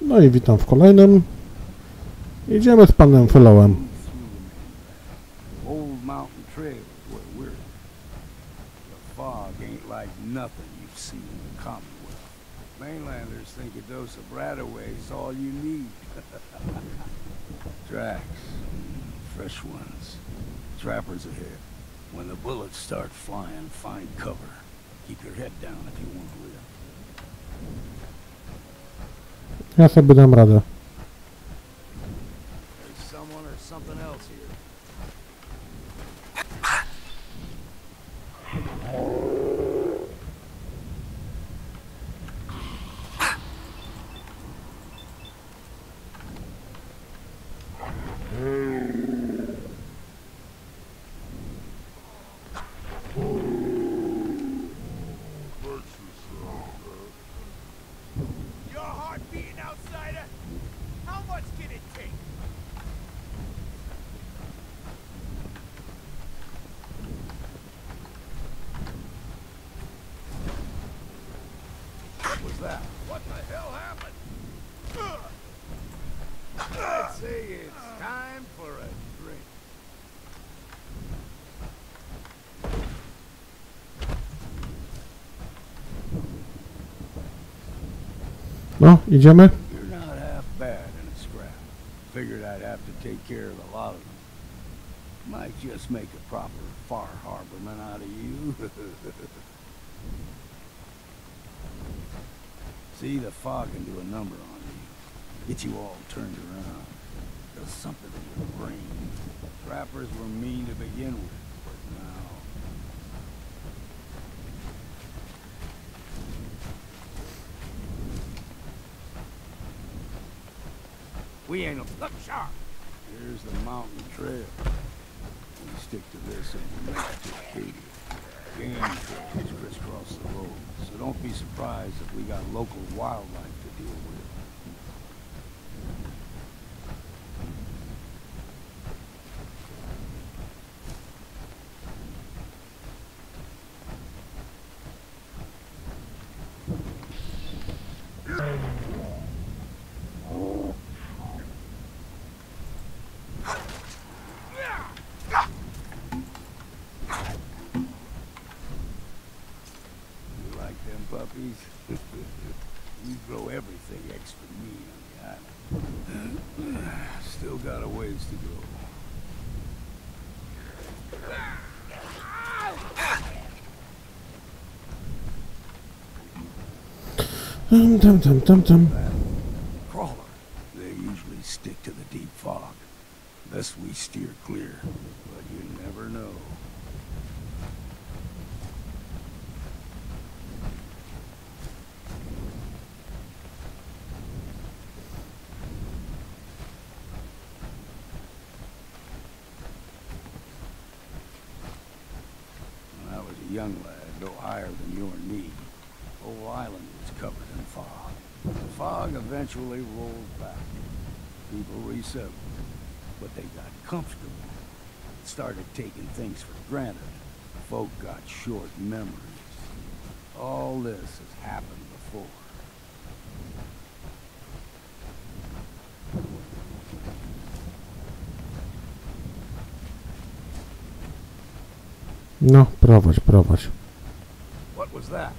No i witam w kolejnym. Idziemy z panem Fellowem. Old Mountain Trail is where we're at. The fog ain't like nothing you've seen in the Commonwealth. Mainlanders think a dose of RadAway is all you need. Tracks. Fresh ones. Trappers ahead. When the bullets start flying, find cover. Keep your head down if you want to live. Ja sobie będę brał. No, idziemy? You're not half bad in a scrap. Figured I'd have to take care of a lot of them. Might just make a proper Far Harborman out of you. See, the fog can do a number on you. Get you all turned around. Does something to your brain. Trappers were mean to begin with, but now... We ain't a look sharp. Here's the mountain trail. We stick to this and we make it to Acadia. Game trails crisscross the road, so don't be surprised if we got local wildlife to deal with. You like them puppies? we grow everything extra mean on the island. Still got a ways to go. Tam, tam, tam, tam, tam. Crawler. They usually stick to the deep fog. Best we steer clear. But you never know. When I was a young lad, no higher than your knee, whole island was covered in fog. The fog eventually rolled back. People resettled, but they got comfortable. Started taking things for granted. Folk got short memories. All this has happened before. No, prowadź, prowadź. What was that?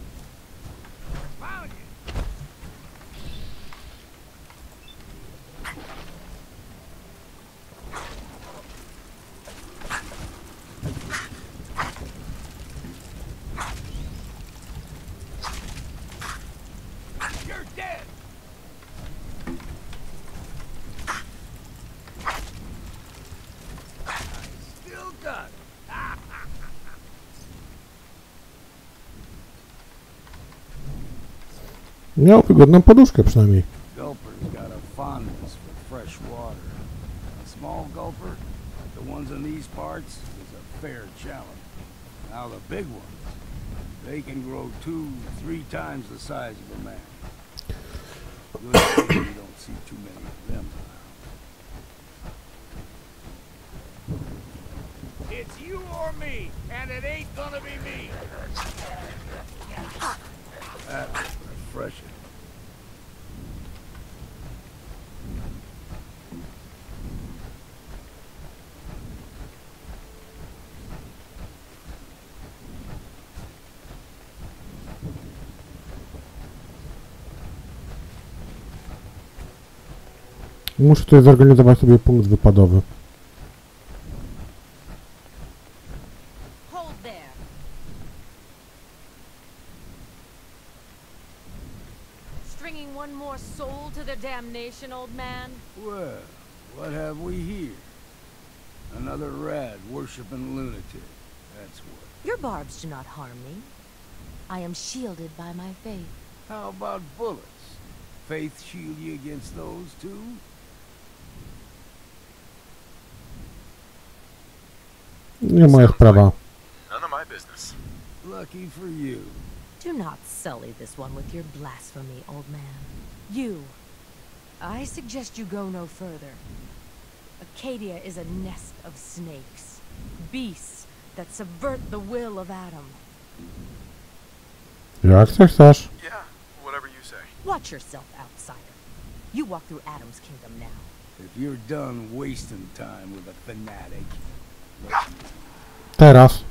Found you. You're dead. I still got it. Miał wygodną poduszkę przynajmniej. Gulper's got a fondness for fresh water. A small gulper, like the ones in these parts, is a fair challenge. Now the big ones, they can grow two, three times the size of a man. Good thing you don't see too many of them around. It's you or me, and it ain't gonna be me. That was refreshing. Muszę tutaj zorganizować sobie punkt wypadowy. Hold there. Stringing one more soul to their damnation, old man? Well, what have we here? Another rad worshipping lunatic. That's what. Your barbs do not harm me. I am shielded by my faith. How about bullets? Faith shield you against those too? Nie moja sprawa. None of my business. Lucky for you. Do not sully this one with your blasphemy, old man. You. I suggest you go no further. Acadia is a nest of snakes. Beasts that subvert the will of Adam. Jak chcesz, chcesz. Yeah, whatever you say. Watch yourself, outsider. You walk through Adam's kingdom now. If you're done wasting time with a fanatic, Teraz.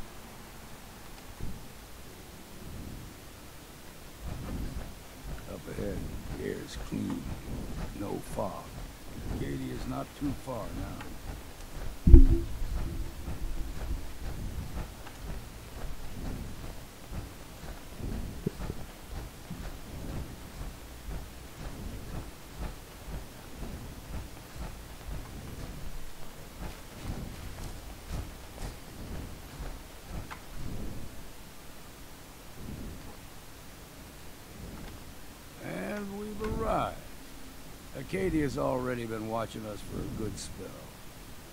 up ahead, the air's clean. No fog. Acadia's not too far now. And we've arrived. Acadia's already been watching us for a good spell.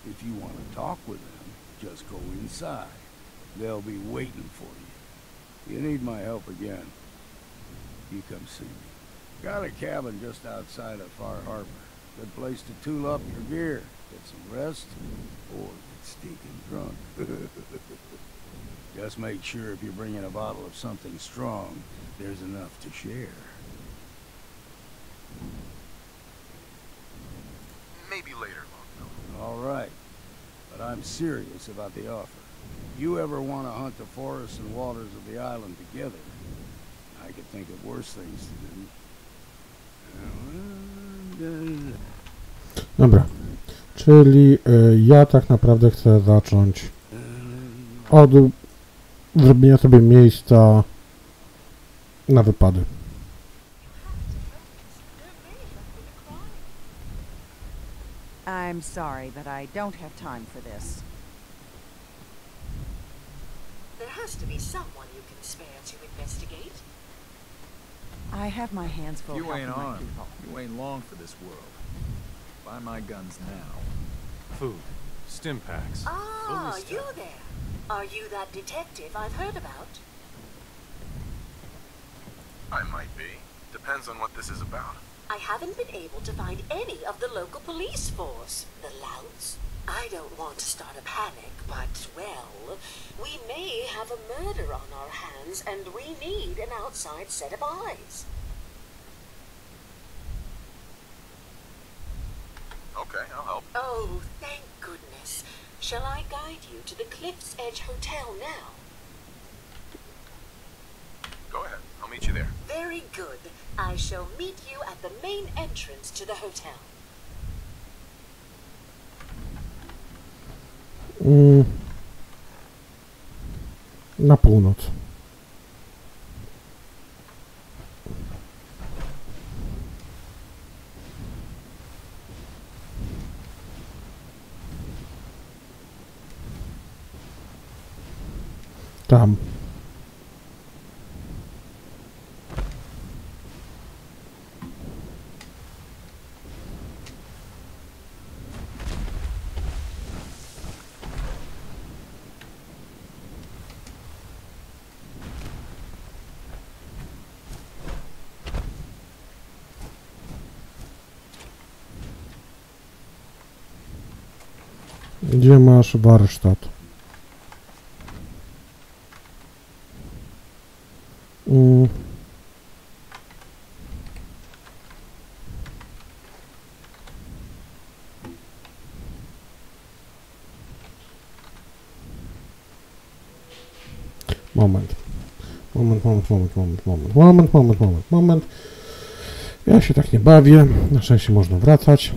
If you want to talk with them, just go inside. They'll be waiting for you. You need my help again. You come see me. Got a cabin just outside of Far Harbor. Good place to tool up your gear, get some rest, or get stinking drunk. just make sure if you're bringing a bottle of something strong, there's enough to share. Serious about the offer. You ever want to hunt the forests and waters of the island together? I could think of worse things to do. Dobra. Czyli y, ja tak naprawdę chcę zacząć od zrobienia sobie miejsca na wypady. I'm sorry, but I don't have time for this. There has to be someone you can spare to investigate. I have my hands full You helping ain't my armed. people. You ain't long for this world. Buy my guns now. Food. Stim packs. Ah, Bully you there. Are you that detective I've heard about? I might be. Depends on what this is about. I haven't been able to find any of the local police force. The louts. I don't want to start a panic, but, well, we may have a murder on our hands, and we need an outside set of eyes. Okay, I'll help. Oh, thank goodness. Shall I guide you to the Cliff's Edge Hotel now? Go ahead. I'll meet you there. Very good. I shall meet you at the main entrance to the hotel. Mm. Na północ. Tam. Masz warsztat? Moment. Moment, moment, moment, moment, moment, moment, moment, moment, moment. Ja się tak nie bawię. Na szczęście można wracać.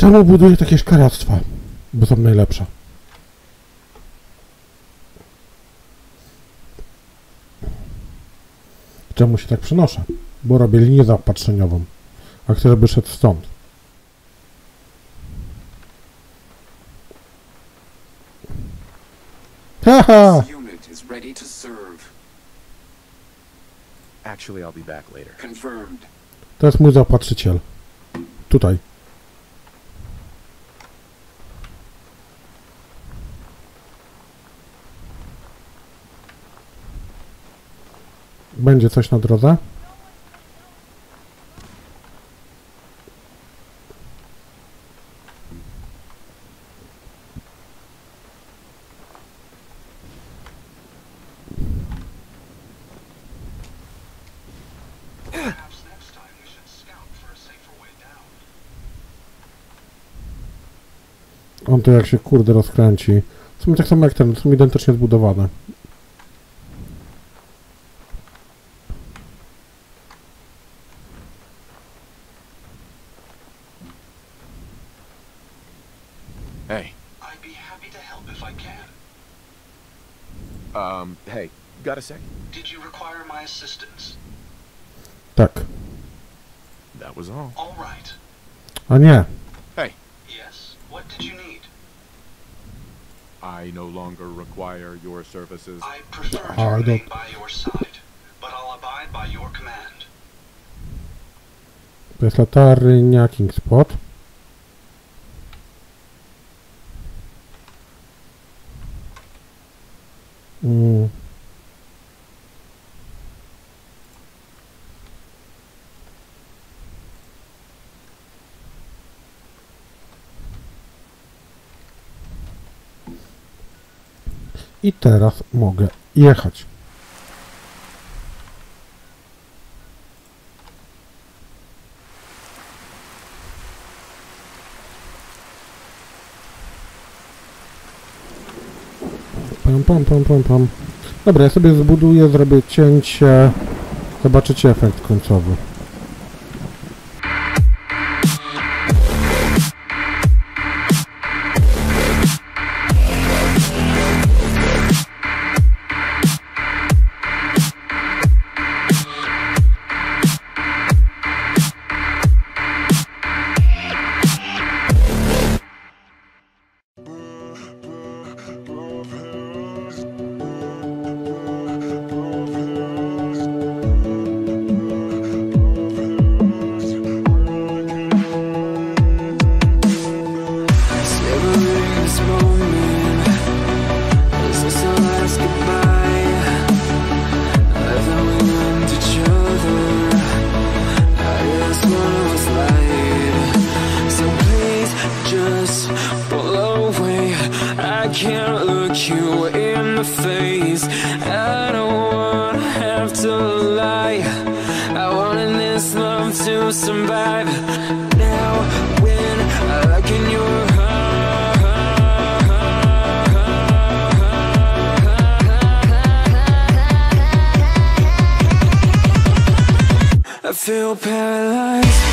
Czemu buduję takie szkaractwa? Bo są najlepsze. Czemu się tak przenoszę? Bo robię linię zaopatrzeniową. A chcę, żeby szedł stąd. Haha! To jest mój zaopatrzyciel. Tutaj. Będzie coś na drodze? On to jak się kurde rozkręci. W sumie tak samo jak ten, są identycznie zbudowane. A sec? Did you require my assistance? Tak. That was all. All right. A nie. Hey. Yes. What did you need? I no longer require your services. I prefer to I remain by your side, but I'll abide by your command. To jest latarnia King I teraz mogę jechać. Pam, pam, pam, pam, pam. Dobra, ja sobie zbuduję, zrobię cięcie. Zobaczycie efekt końcowy. This love to survive. Now when I look in your heart I feel paralyzed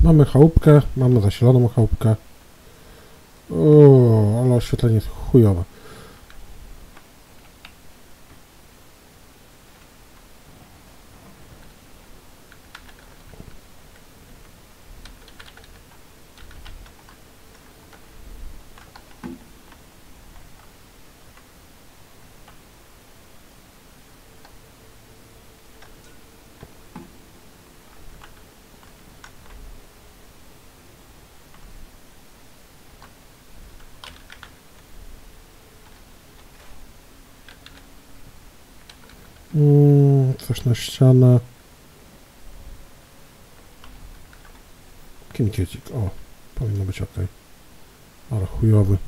Mamy chałupkę, mamy zasiloną chałupkę. O, ale oświetlenie jest chujowe. Mm, coś na ścianę. Kinkiecik, o, powinno być ok. Ale chujowy.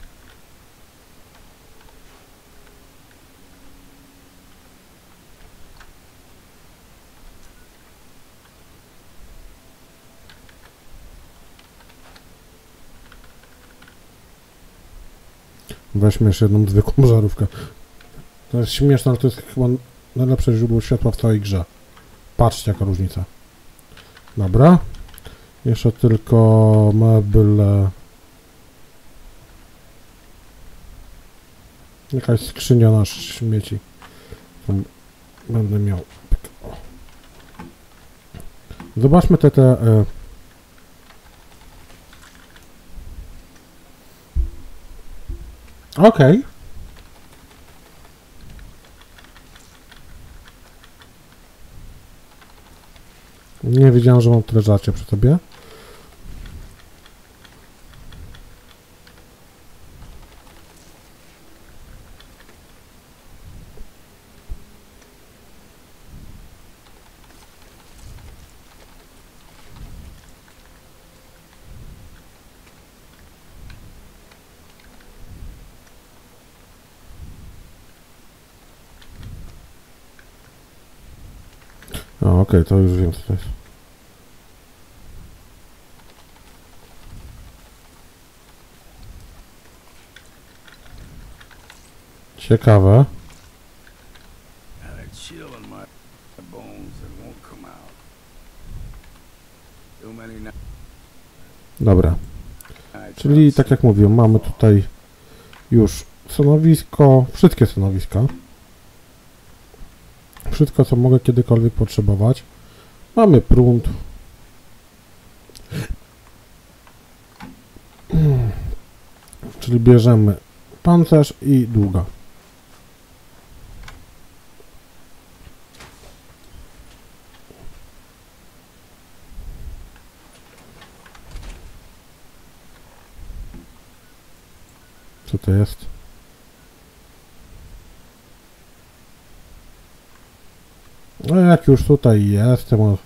Weźmy jeszcze jedną zwykłą żarówkę. To jest śmieszne, ale to jest chyba najlepsze źródło światła w całej grze. Patrzcie jaka różnica. Dobra. Jeszcze tylko meble. Jakaś skrzynia na śmieci. Tą będę miał. Zobaczmy te te. E... Okej. Nie wiedziałem, że mam tyle żarcia przy tobie. Okej, to już wiem co to jest. Ciekawe. Got a chill in my bones that won't come out. Too many nights. Dobra. Czyli tak jak mówiłem, mamy tutaj już stanowisko, wszystkie stanowiska. Wszystko, co mogę kiedykolwiek potrzebować. Mamy prąd. Czyli bierzemy pancerz i długa. Jak już tutaj jestem,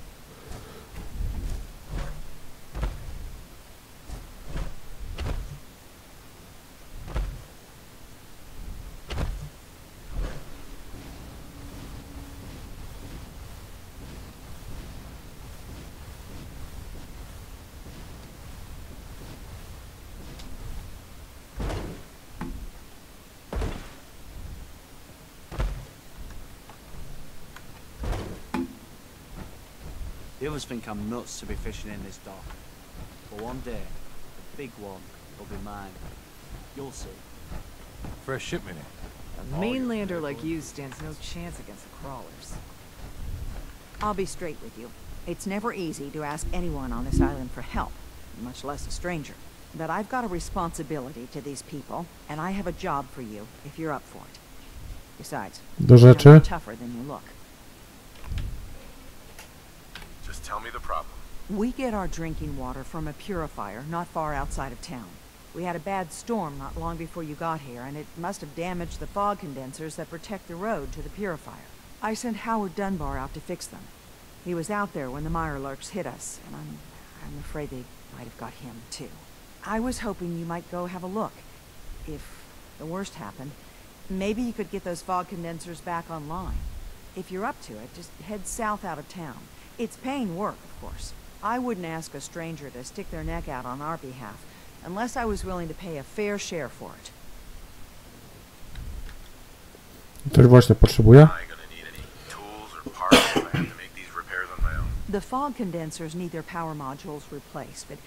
The others think I'm nuts to be fishing in this dock. But one day, the big one will be mine. You'll see. Fresh shipment eh? in. A mainlander like you stands no chance against the crawlers. I'll be straight with you. It's never easy to ask anyone on this island for help, much less a stranger. But I've got a responsibility to these people, and I have a job for you if you're up for it. Besides, Do you're rzeczy. tougher than you look. Just tell me the problem. We get our drinking water from a purifier not far outside of town. We had a bad storm not long before you got here, and it must have damaged the fog condensers that protect the road to the purifier. I sent Howard Dunbar out to fix them. He was out there when the Mirelurks hit us, and I'm, I'm afraid they might have got him, too. I was hoping you might go have a look. If the worst happened, maybe you could get those fog condensers back online. If you're up to it, just head south out of town. It's paying work, of course. I wouldn't ask a stranger to stick their neck out on our behalf, unless I was willing to pay a fair share for it. Też właśnie potrzebuję. Tools or parts if I have to make these repairs on my own. The fog condensers need their power modules replaced, but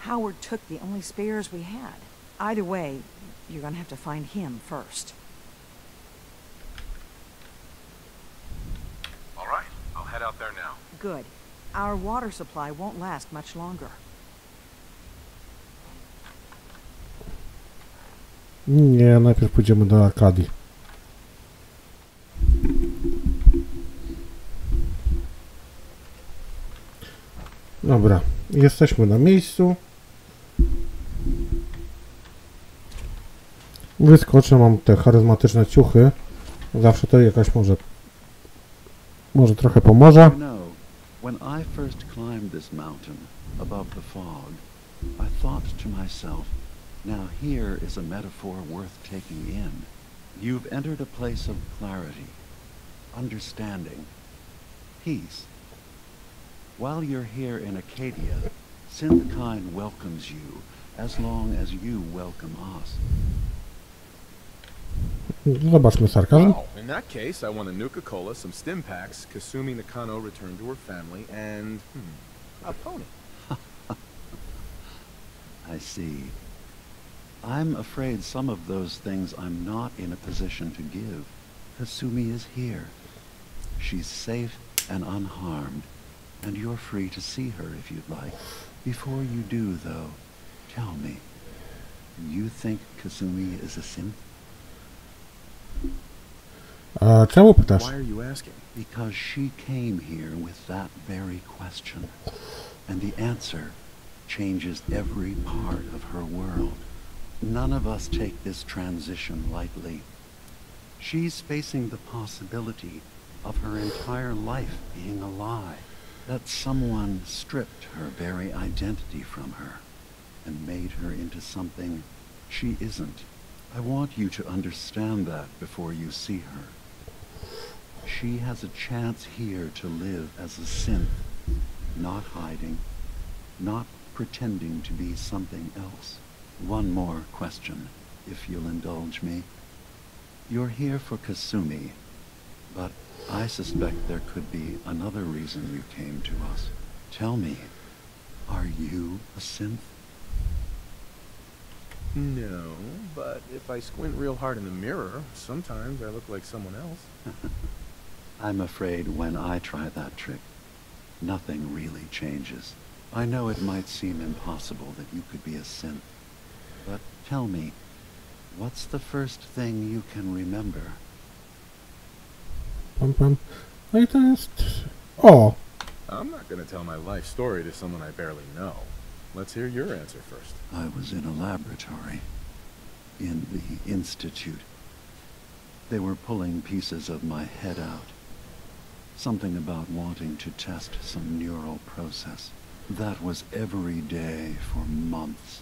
Howard took the only spares we had. Either way, you're gonna have to find him first. All right, I'll head out there now. Good. Our water supply won't last much longer. Nie, najpierw pójdziemy do Arkadii. Dobra, jesteśmy na miejscu. Wyskoczę, mam te charyzmatyczne ciuchy. Zawsze to jakaś może... Może trochę pomoże. When I first climbed this mountain above the fog, I thought to myself, now here is a metaphor worth taking in. You've entered a place of clarity, understanding, peace. While you're here in Acadia, Synthkind welcomes you as long as you welcome us. Zobaczmy sarkazm. Well, in that case, I want a Nuka-Cola, some stim packs, Kasumi Nakano returned to her family, and, hmm, a pony. I see. I'm afraid some of those things I'm not in a position to give. Kasumi is here. She's safe and unharmed, and you're free to see her if you'd like. Before you do, though, tell me, you think Kasumi is a synth? A czemu pytasz? Why are you asking? Because she came here with that very question. And the answer changes every part of her world. None of us take this transition lightly. She's facing the possibility of her entire life being a lie. That someone stripped her very identity from her and made her into something she isn't. I want you to understand that before you see her. She has a chance here to live as a synth, not hiding, not pretending to be something else. One more question, if you'll indulge me. You're here for Kasumi, but I suspect there could be another reason you came to us. Tell me, are you a synth? No, but if I squint real hard in the mirror, sometimes I look like someone else. I'm afraid when I try that trick, nothing really changes. I know it might seem impossible that you could be a synth, but tell me, what's the first thing you can remember? Pam, pam. No i to jest... O! Oh. I'm not gonna tell my life story to someone I barely know. Let's hear your answer first. I was in a laboratory. in the Institute. They were pulling pieces of my head out. Something about wanting to test some neural process. That was every day for months.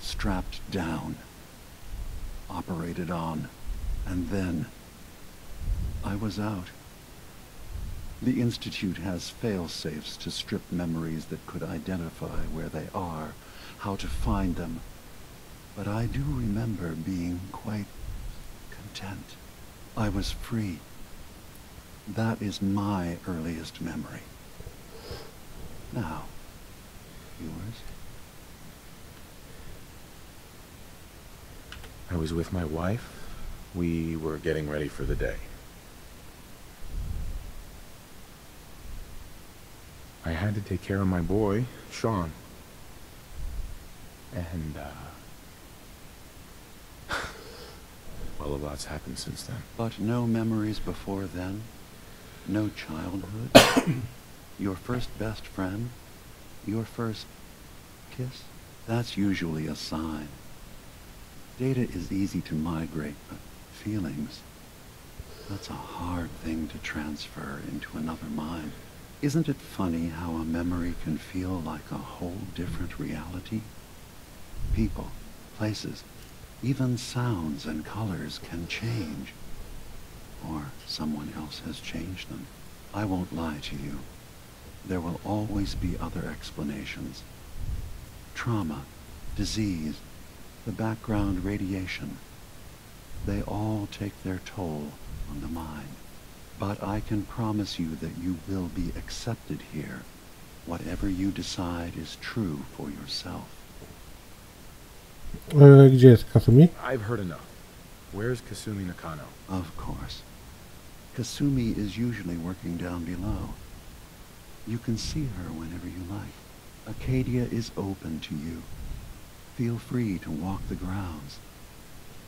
Strapped down. Operated on. And then... I was out. The Institute has fail-safes to strip memories that could identify where they are, how to find them. But I do remember being quite content. I was free. That is my earliest memory. Now, yours? I was with my wife. We were getting ready for the day. I had to take care of my boy, Sean. And, uh... well, a lot's happened since then. But no memories before then? No childhood? Your first best friend? Your first kiss? That's usually a sign. Data is easy to migrate, but feelings, that's a hard thing to transfer into another mind. Isn't it funny how a memory can feel like a whole different reality? People, places, even sounds and colors can change. Or someone else has changed them. I won't lie to you. There will always be other explanations. Trauma, disease, the background radiation. They all take their toll on the mind. But I can promise you that you will be accepted here. Whatever you decide is true for yourself. E, gdzie jest Kasumi? I've heard enough. Where's Kasumi Nakano? Of course. Kasumi is usually working down below. You can see her whenever you like. Acadia is open to you. Feel free to walk the grounds.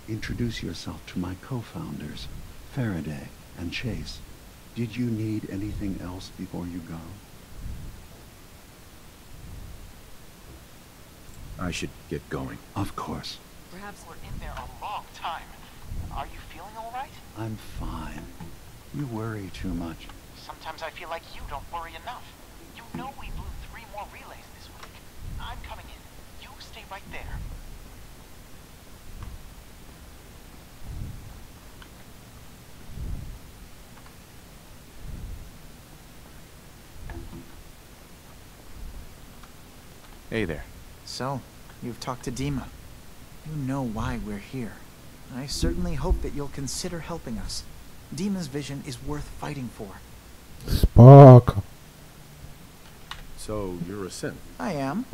Introduce yourself to my co-founders, Faraday and Chase. Did you need anything else before you go? I should get going. Of course. Perhaps we're in there a long time. Are you feeling all right? I'm fine. You worry too much. Sometimes I feel like you don't worry enough. You know we blew three more relays this week. I'm coming in. You stay right there. Hey there. So, you've talked to Dima. You know why we're here. I certainly hope that you'll consider helping us. Dima's vision is worth fighting for. Spoko. So, you're a synth? I am.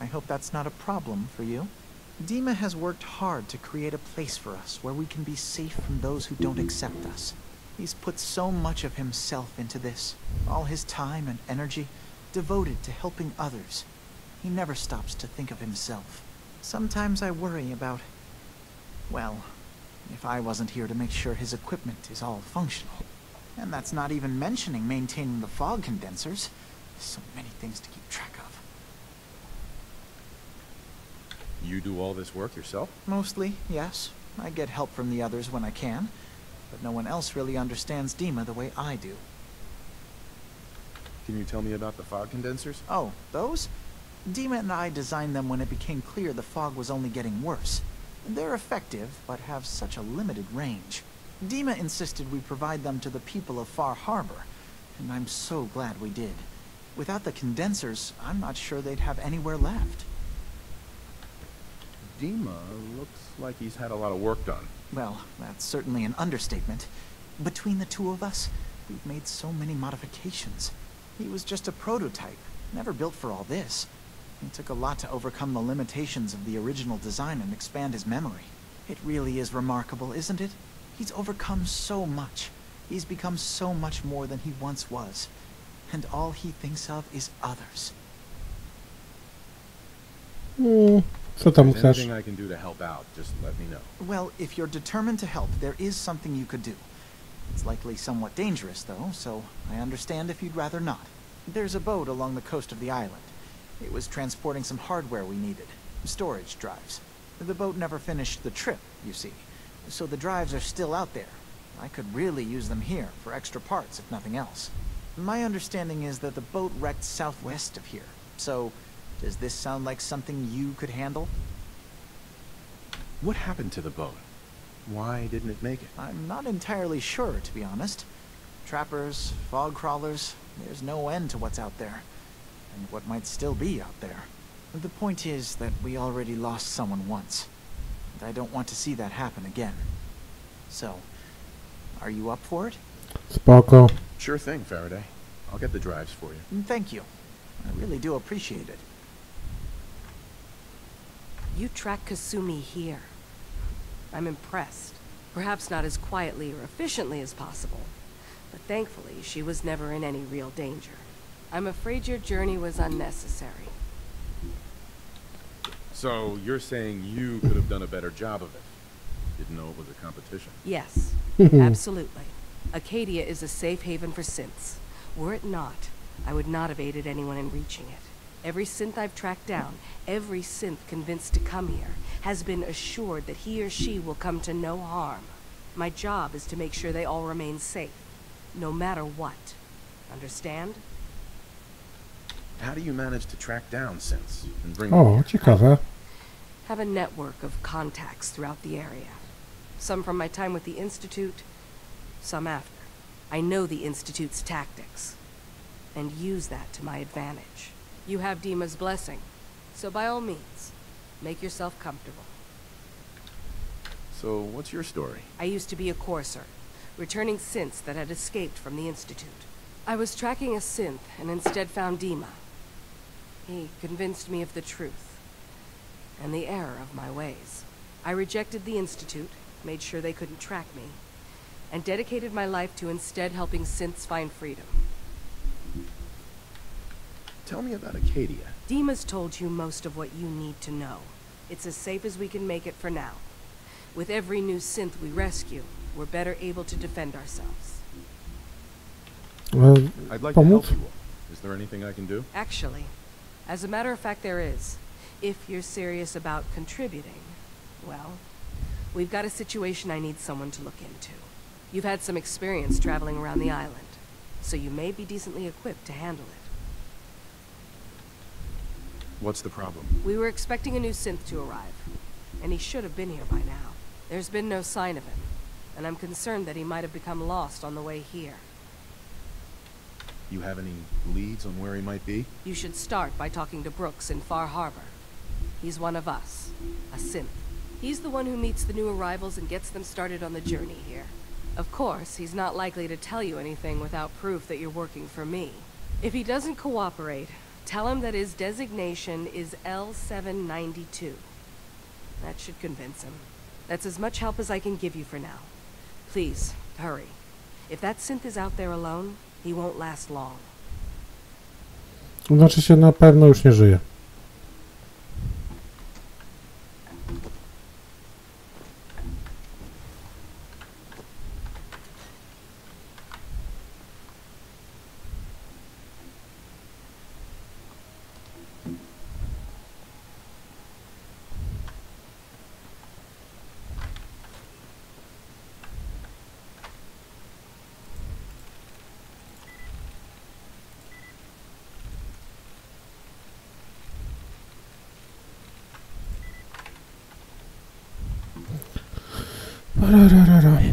I hope that's not a problem for you. Dima has worked hard to create a place for us where we can be safe from those who don't accept us. He's put so much of himself into this, all his time and energy devoted to helping others. He never stops to think of himself. Sometimes I worry about, well, if I wasn't here to make sure his equipment is all functional. And that's not even mentioning maintaining the fog condensers. So many things to keep track of. You do all this work yourself? Mostly, yes. I get help from the others when I can. But no one else really understands Dima the way I do. Can you tell me about the fog condensers? Oh, those? Dima and I designed them when it became clear the fog was only getting worse. They're effective, but have such a limited range. Dima insisted we provide them to the people of Far Harbor, and I'm so glad we did. Without the condensers, I'm not sure they'd have anywhere left. Dima looks like he's had a lot of work done. Well, that's certainly an understatement. Between the two of us, we've made so many modifications. He was just a prototype, never built for all this. It took a lot to overcome the limitations of the original design and expand his memory. It really is remarkable, isn't it? He's overcome so much. He's become so much more than he once was. And all he thinks of is others. Mm, co If there's anything I can do to help out, just let me know. Well, if you're determined to help, there is something you could do. It's likely somewhat dangerous, though, so I understand if you'd rather not. There's a boat along the coast of the island. It was transporting some hardware we needed. Storage drives. The boat never finished the trip, you see, so the drives are still out there. I could really use them here for extra parts, if nothing else. My understanding is that the boat wrecked southwest of here, so does this sound like something you could handle? What happened to the boat? Why didn't it make it? I'm not entirely sure, to be honest. Trappers, fog crawlers, there's no end to what's out there. And what might still be out there. The point is that we already lost someone once. And I don't want to see that happen again. So, are you up for it? Spoko. Sure thing, Faraday. I'll get the drives for you. Mm, Thank you. I really do appreciate it. You track Kasumi here. I'm impressed. Perhaps not as quietly or efficiently as possible, but thankfully she was never in any real danger. I'm afraid your journey was unnecessary. So you're saying you could have done a better job of it? Didn't know it was a competition. Yes, absolutely. Acadia is a safe haven for synths. Were it not, I would not have aided anyone in reaching it. Every synth I've tracked down, every synth convinced to come here, has been assured that he or she will come to no harm. My job is to make sure they all remain safe, no matter what. Understand? How do you manage to track down synths and bring O, them here? ciekawe. Have a network of contacts throughout the area. Some from my time with the Institute, some after. I know the Institute's tactics, and use that to my advantage. You have Dima's blessing, so by all means, make yourself comfortable. So what's your story? I used to be a courser, returning synths that had escaped from the Institute. I was tracking a synth and instead found Dima. He convinced me of the truth and the error of my ways. I rejected the Institute, made sure they couldn't track me, and dedicated my life to instead helping synths find freedom. Tell me about Acadia. Dima's told you most of what you need to know. It's as safe as we can make it for now. With every new synth we rescue, we're better able to defend ourselves. E, I'd like to help you all. Is there anything I can do? Actually, as a matter of fact, there is. If you're serious about contributing, well, we've got a situation I need someone to look into. You've had some experience traveling around the island, so you may be decently equipped to handle it. What's the problem? We were expecting a new synth to arrive, and he should have been here by now. There's been no sign of him, and I'm concerned that he might have become lost on the way here. You have any leads on where he might be? You should start by talking to Brooks in Far Harbor. He's one of us, a synth. He's the one who meets the new arrivals and gets them started on the journey here. Of course, he's not likely to tell you anything without proof that you're working for me. If he doesn't cooperate, tell him that his designation is L792. That should convince him. That's as much help as I can give you for now. Please, hurry. If that synth is out there alone, Znaczy się na pewno już nie żyje. Pararara. Mhm.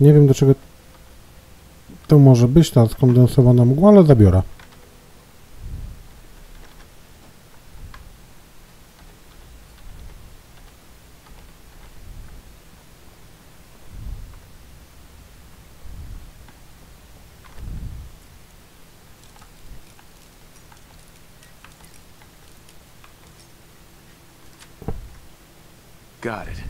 Nie wiem do czego to może być, ta skondensowana mgła, ale zabiorę. Got it.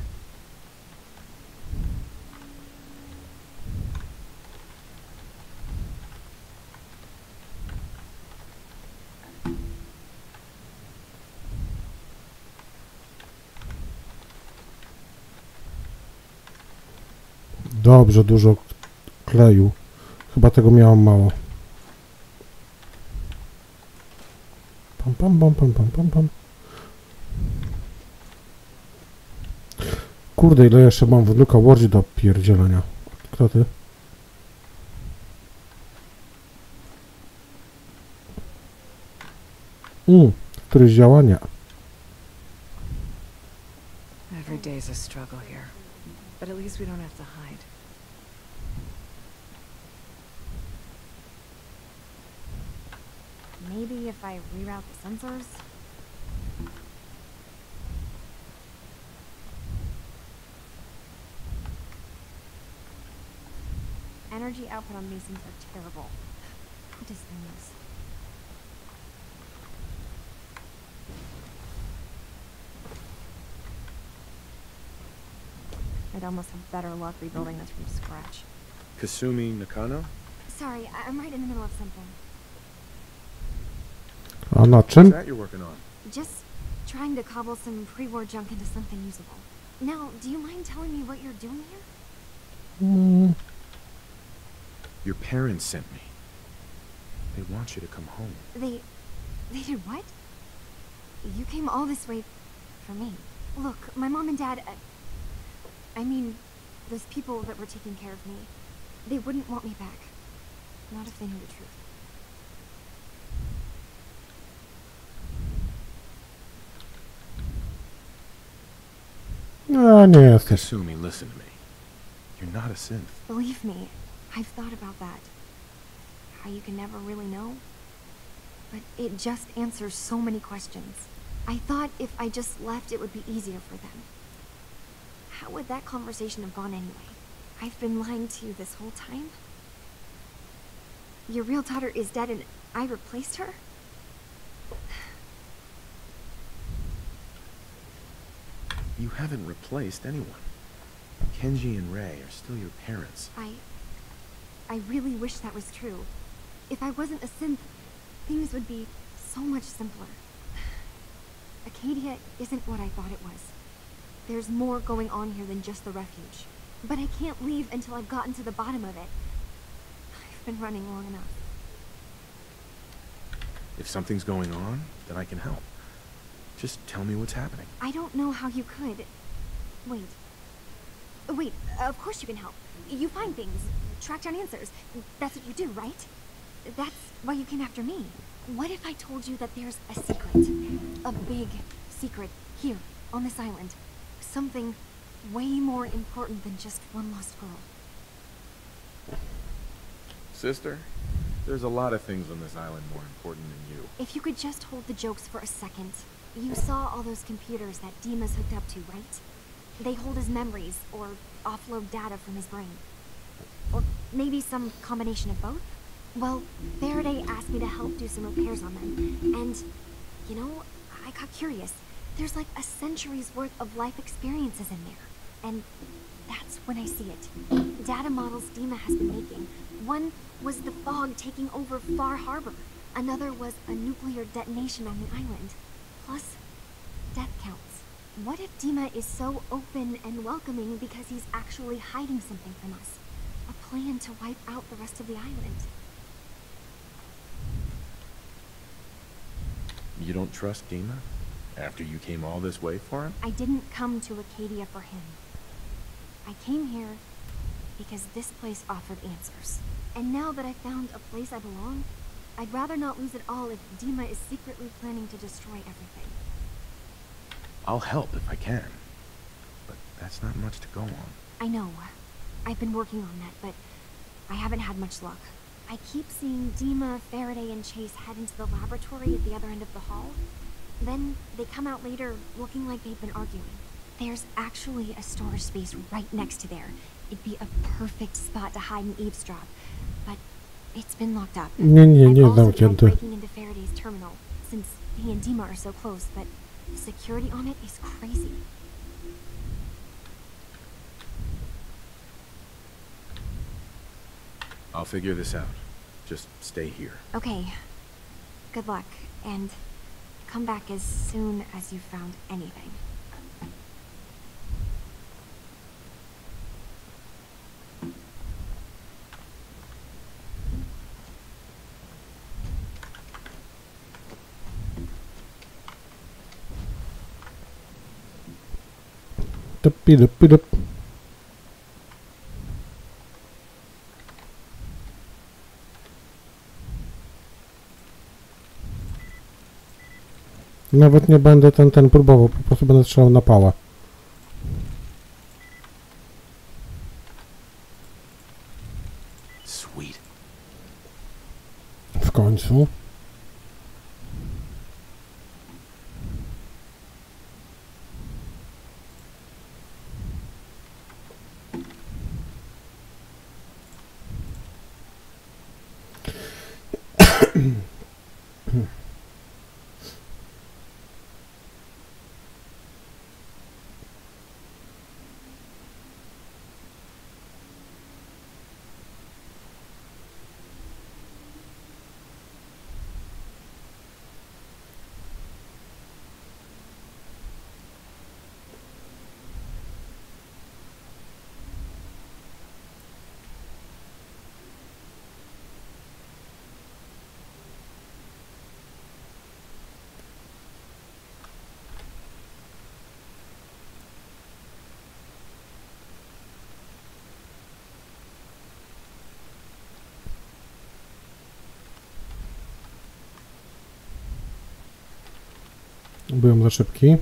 Dobrze, dużo kleju. Chyba tego miałam mało. Pam, pam, pam, pam, pam, pam, pam. Kurde, ile jeszcze mam wnuka Łodzi do pierdzielenia. Kto ty? Mm, któryś działania. Every day's a struggle here. But at least we don't have to hide. Maybe if I reroute the sensors? Energy output on these things are terrible. Who design this? I'd almost have better luck rebuilding this from scratch. Kasumi Nakano? Sorry, I- I'm right in the middle of something. A na What's czym? that you're working on? Just trying to cobble some pre-war junk into something usable. Now, do you mind telling me what you're doing here? Mm, Your parents sent me. They want you to come home. They... they did what? You came all this way for me. Look, my mom and dad... uh, I mean, those people that were taking care of me, they wouldn't want me back. Not if they knew the truth. A, nie jesteś. Kasumi, listen to me. You're not a synth. Believe me, I've thought about that. How you can never really know. But it just answers so many questions. I thought if I just left, it would be easier for them. How would that conversation have gone anyway? I've been lying to you this whole time? Your real daughter is dead and I replaced her? You haven't replaced anyone. Kenji and Rei are still your parents. I... I really wish that was true. If I wasn't a synth, things would be so much simpler. Acadia isn't what I thought it was. There's more going on here than just the refuge. But I can't leave until I've gotten to the bottom of it. I've been running long enough. If something's going on, then I can help. Just tell me what's happening. I don't know how you could. Wait. Wait, of course you can help. You find things, track down answers. That's what you do, right? That's why you came after me. What if I told you that there's a secret? A big secret here, on this island. Something way more important than just one lost girl. Sister, there's a lot of things on this island more important than you. If you could just hold the jokes for a second. You saw all those computers that Dima's hooked up to, right? They hold his memories, or offload data from his brain. Maybe some combination of both? Well, Faraday asked me to help do some repairs on them, and, you know, I got curious. There's like a century's worth of life experiences in there, and that's when I see it. Data models Dima has been making. One was the fog taking over Far Harbor. Another was a nuclear detonation on the island. Plus, death counts. What if Dima is so open and welcoming because he's actually hiding something from us? A plan to wipe out the rest of the island. You don't trust Dima? After you came all this way for him? I didn't come to Acadia for him. I came here because this place offered answers. And now that I've found a place I belong, I'd rather not lose it all if Dima is secretly planning to destroy everything. I'll help if I can. But that's not much to go on. I know. I've been working on that, but I haven't had much luck. I keep seeing Dima, Faraday, and Chase head into the laboratory at the other end of the hall. Then they come out later looking like they've been arguing. There's actually a storage space right next to there. It'd be a perfect spot to hide and eavesdrop, but it's been locked up. I've also tried breaking into Faraday's terminal, since he and Dima are so close, but the security on it is crazy. I'll figure this out. Just stay here. Okay. Good luck, and come back as soon as you've found anything. Dupi, dupi, dup. Nawet nie będę ten, ten próbował, po prostu będę strzelał na pałę. Byłem za szybki.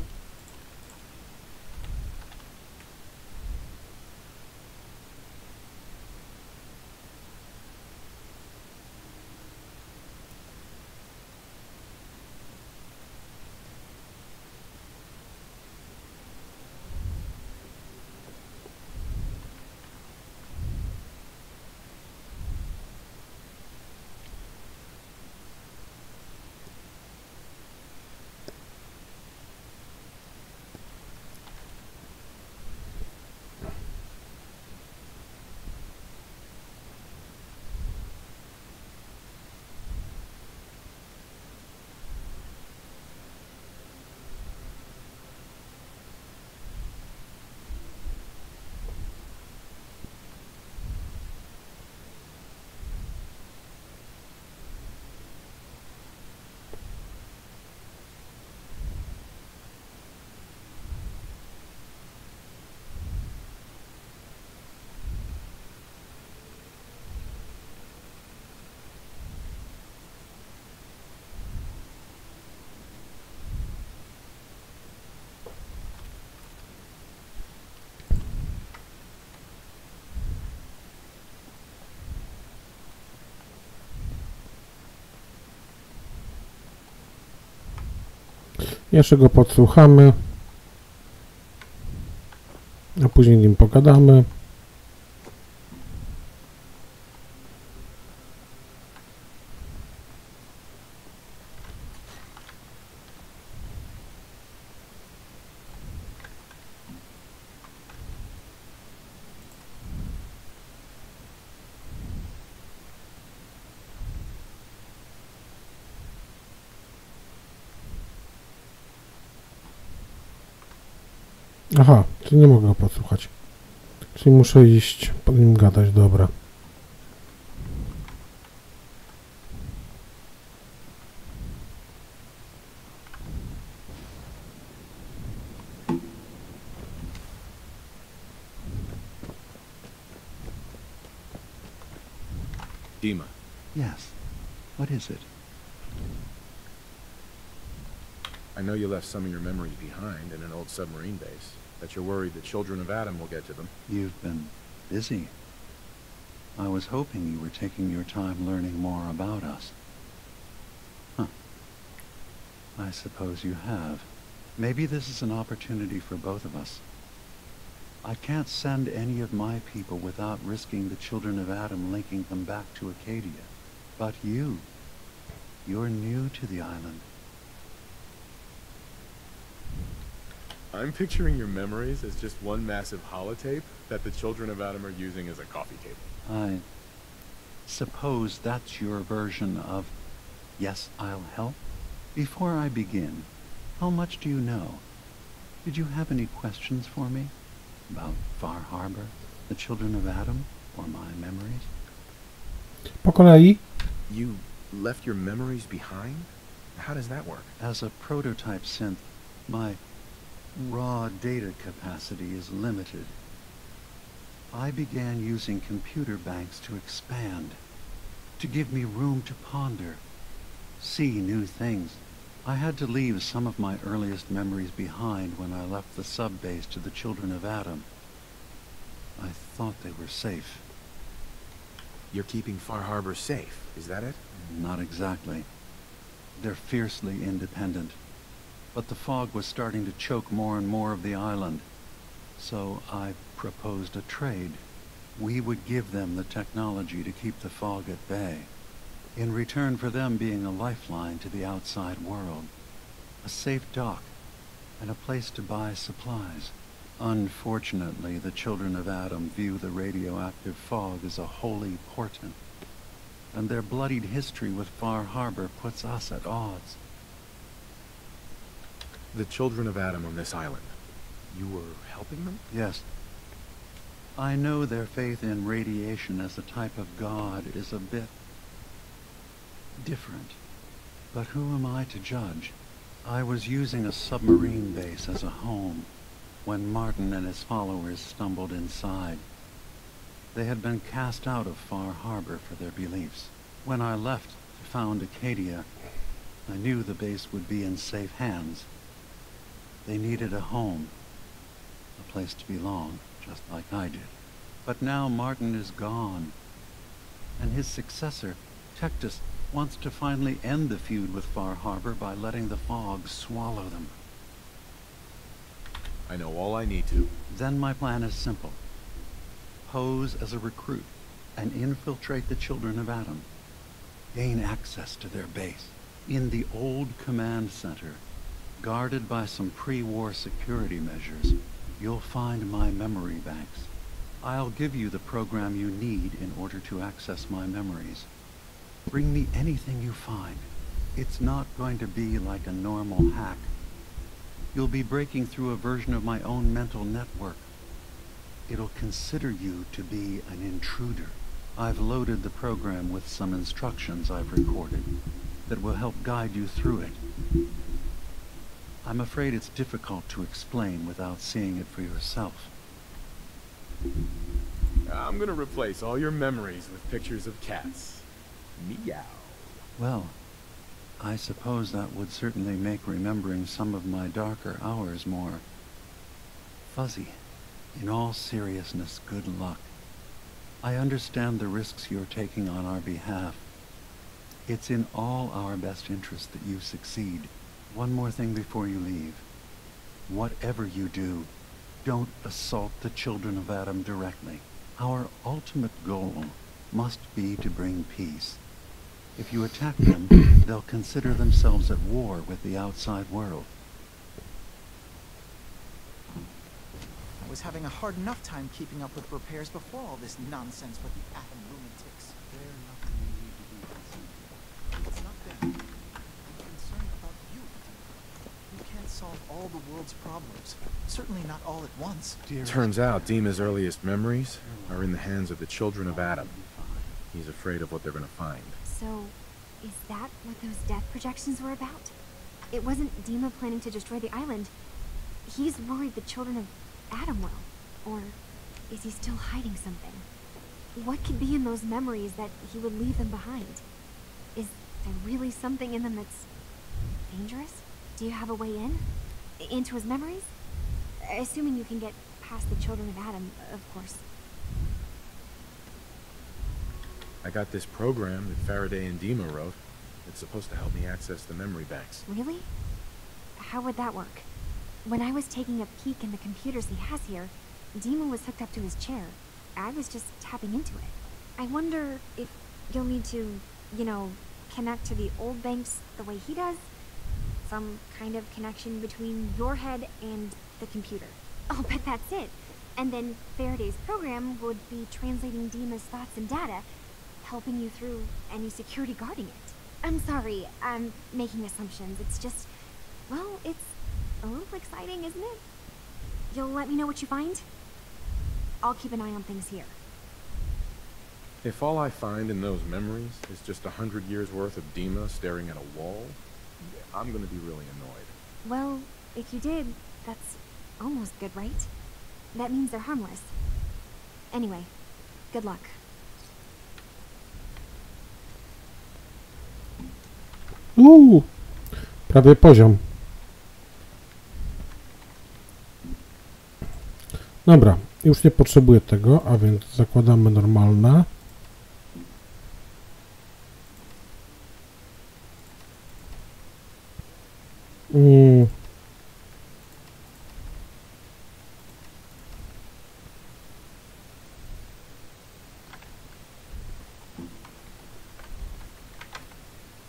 Jeszcze go podsłuchamy. A później nim pogadamy. Aha, nie mogę go podsłuchać. Czyli muszę iść po nim gadać, dobra. Dima. Yes. What is it? I know you left some of your memories behind in an old submarine base. That you're worried the children of Atom will get to them. You've been busy. I was hoping you were taking your time learning more about us. Huh. I suppose you have. Maybe this is an opportunity for both of us. I can't send any of my people without risking the children of Atom linking them back to Acadia. But you, you're new to the island. I'm picturing your memories as just one massive holotape that the children of Atom are using as a coffee table. I suppose that's your version of yes, I'll help? Before I begin, how much do you know? Did you have any questions for me? About Far Harbor, the children of Atom, or my memories? Po kolei. You left your memories behind? How does that work? As a prototype synth, my raw data capacity is limited. I began using computer banks to expand, to give me room to ponder, see new things. I had to leave some of my earliest memories behind when I left the sub-base to the children of Atom. I thought they were safe. You're keeping Far Harbor safe, is that it? Not exactly. They're fiercely independent. But the fog was starting to choke more and more of the island. So I proposed a trade. We would give them the technology to keep the fog at bay, in return for them being a lifeline to the outside world, a safe dock, and a place to buy supplies. Unfortunately, the children of Atom view the radioactive fog as a holy portent, and their bloodied history with Far Harbor puts us at odds. The children of Atom on this island. You were helping them? Yes. I know their faith in radiation as a type of god is a bit different. But who am I to judge? I was using a submarine base as a home when Martin and his followers stumbled inside. They had been cast out of Far Harbor for their beliefs. When I left to found Acadia, I knew the base would be in safe hands. They needed a home, a place to belong, just like I did. But now Martin is gone, and his successor, Tektus, wants to finally end the feud with Far Harbor by letting the fog swallow them. I know all I need to. Then my plan is simple. Pose as a recruit and infiltrate the children of Atom. Gain access to their base. In the old command center, guarded by some pre-war security measures, you'll find my memory banks. I'll give you the program you need in order to access my memories. Bring me anything you find. It's not going to be like a normal hack. You'll be breaking through a version of my own mental network. It'll consider you to be an intruder. I've loaded the program with some instructions I've recorded that will help guide you through it. I'm afraid it's difficult to explain without seeing it for yourself. Uh, I'm gonna replace all your memories with pictures of cats. Meow. Well, I suppose that would certainly make remembering some of my darker hours more fuzzy. In all seriousness, good luck. I understand the risks you're taking on our behalf. It's in all our best interest that you succeed. One more thing before you leave. Whatever you do, don't assault the children of Atom directly. Our ultimate goal must be to bring peace. If you attack them, they'll consider themselves at war with the outside world. I was having a hard enough time keeping up with repairs before all this nonsense with the atom lunatics. They're nothing you need to be concerned It's not them. I'm concerned about you. You can't solve all the world's problems. Certainly not all at once. Turns out Dima's earliest memories are in the hands of the children of Atom. He's afraid of what they're gonna find. So, is that what those death projections were about? It wasn't Dima planning to destroy the island. He's worried the children of Atom will. Or is he still hiding something? What could be in those memories that he would leave them behind? Is there really something in them that's dangerous? Do you have a way in? Into his memories? Assuming you can get past the children of Atom, of course. I got this program that Faraday and Dima wrote. It's supposed to help me access the memory banks. Really? How would that work? When I was taking a peek in the computers he has here, Dima was hooked up to his chair. I was just tapping into it. I wonder if you'll need to, you know, connect to the old banks the way he does? Some kind of connection between your head and the computer. Oh, but that's it. And then Faraday's program would be translating Dima's thoughts and data, helping you through any security guarding it. I'm sorry, I'm making assumptions. It's just, well, it's a little exciting, isn't it? You'll let me know what you find? I'll keep an eye on things here. If all I find in those memories is just a hundred years worth of Dima staring at a wall, I'm gonna be really annoyed. Well, if you did, that's almost good, right? That means they're harmless. Anyway, good luck. Uuu, prawie poziom. Dobra, już nie potrzebuję tego, a więc zakładamy normalne. Mm.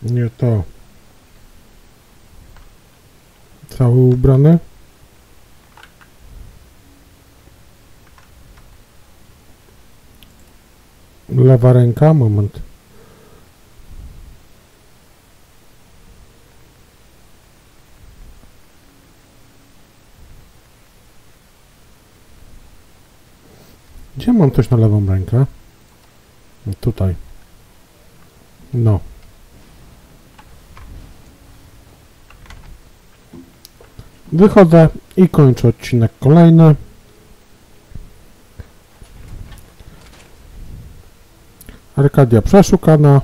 Nie to. Cały ubrany. Lewa ręka, moment. Mam coś na lewą rękę? No Tutaj. No. Wychodzę i kończę odcinek kolejny. Arkadia przeszukana.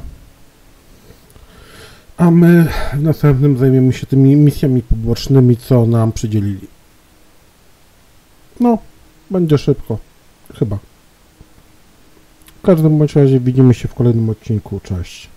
A my w następnym zajmiemy się tymi misjami pobocznymi, co nam przydzielili. No, będzie szybko. Chyba. W każdym bądź razie widzimy się w kolejnym odcinku. Cześć.